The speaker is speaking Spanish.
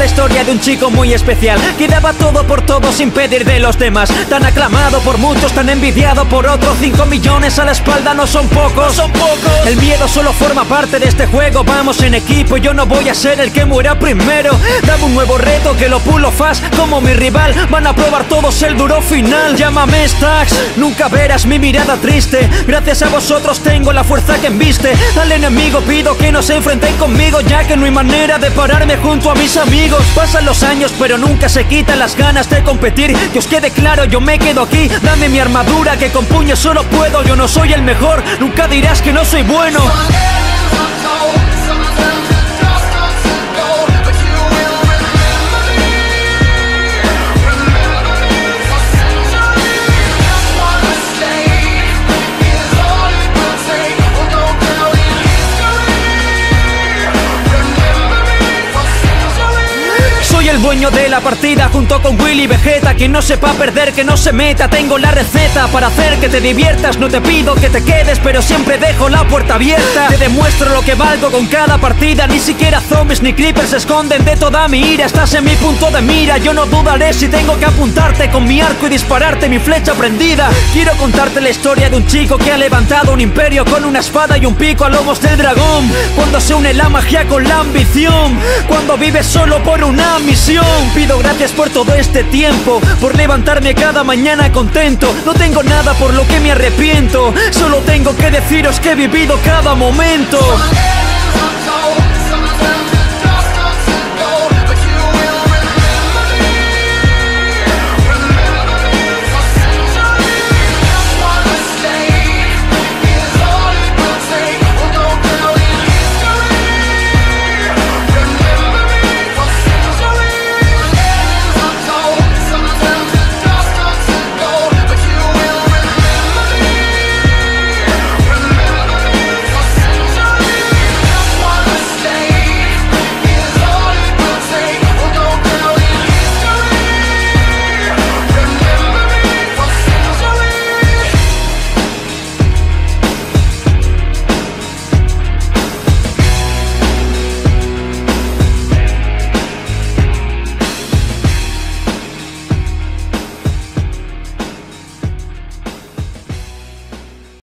la historia de un chico muy especial que daba todo por todo sin pedir de los demás. Tan aclamado por muchos, tan envidiado por otros. 5 millones a la espalda no son pocos. son pocos. El miedo solo forma parte de este juego. Vamos en equipo, yo no voy a ser el que muera primero. Dame un nuevo reto que lo pulo fast como mi rival. Van a probar todos el duro final. Llámame Stax, nunca verás mi mirada triste. Gracias a vosotros tengo la fuerza que embiste. Al enemigo pido que no se enfrenten conmigo, ya que no hay manera de pararme junto a mis amigos. Pasan los años, pero nunca se quitan las ganas de competir. Que os quede claro, yo me quedo aquí. Dame mi armadura, que con puños solo puedo. Yo no soy el mejor, nunca dirás que no soy bueno. Dueño de la partida junto con Willy Vegeta Quien no sepa perder, que no se meta. Tengo la receta para hacer que te diviertas. No te pido que te quedes, pero siempre dejo la puerta abierta. Te demuestro lo que valgo con cada partida. Ni siquiera zombies ni creepers se esconden de toda mi ira. Estás en mi punto de mira, yo no dudaré si tengo que apuntarte Con mi arco y dispararte mi flecha prendida. Quiero contarte la historia de un chico que ha levantado un imperio Con una espada y un pico a lomos del dragón. Cuando se une la magia con la ambición. Cuando vives solo por una misión Pido gracias por todo este tiempo Por levantarme cada mañana contento. No tengo nada por lo que me arrepiento Solo tengo que deciros que he vivido cada momento